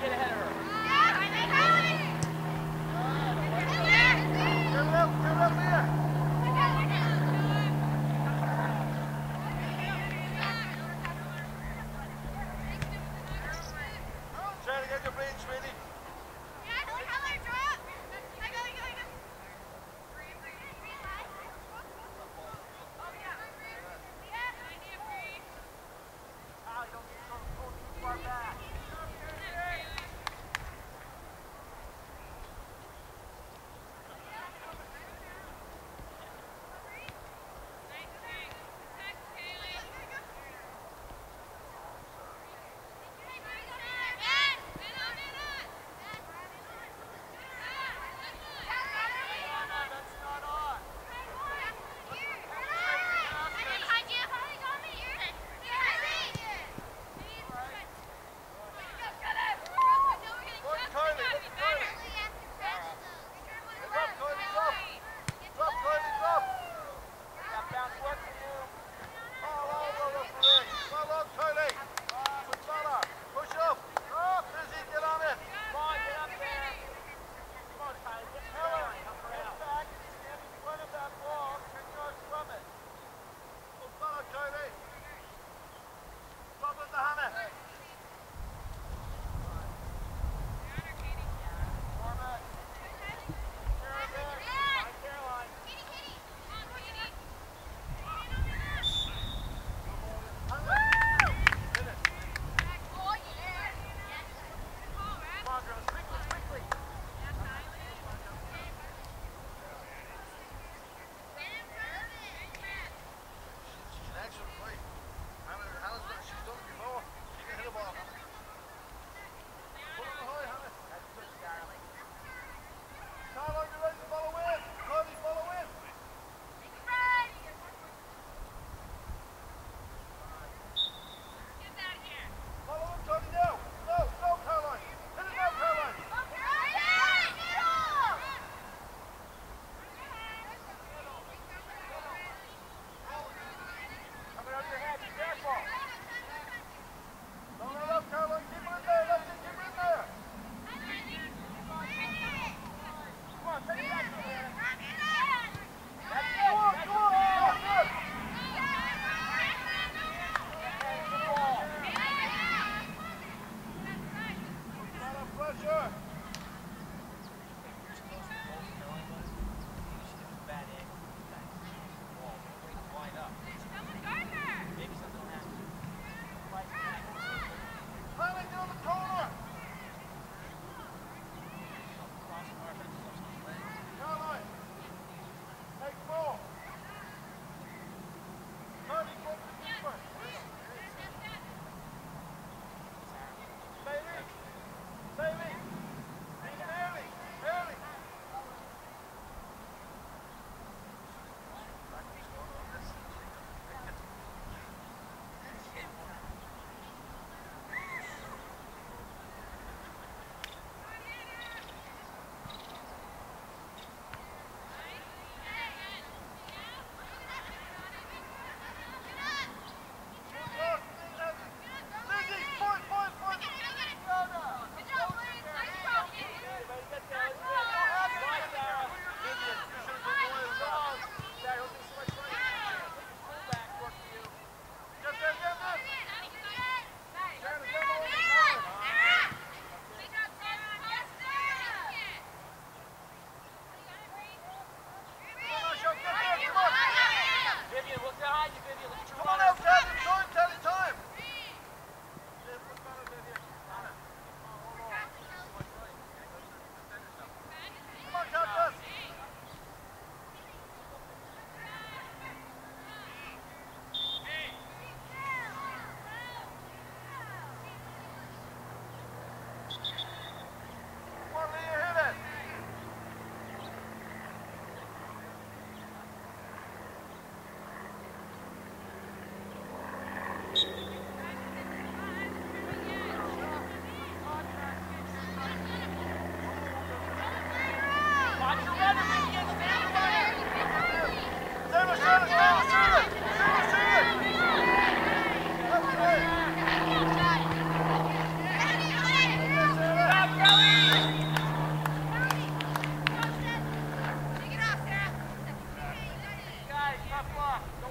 get ahead of her.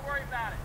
worry about it.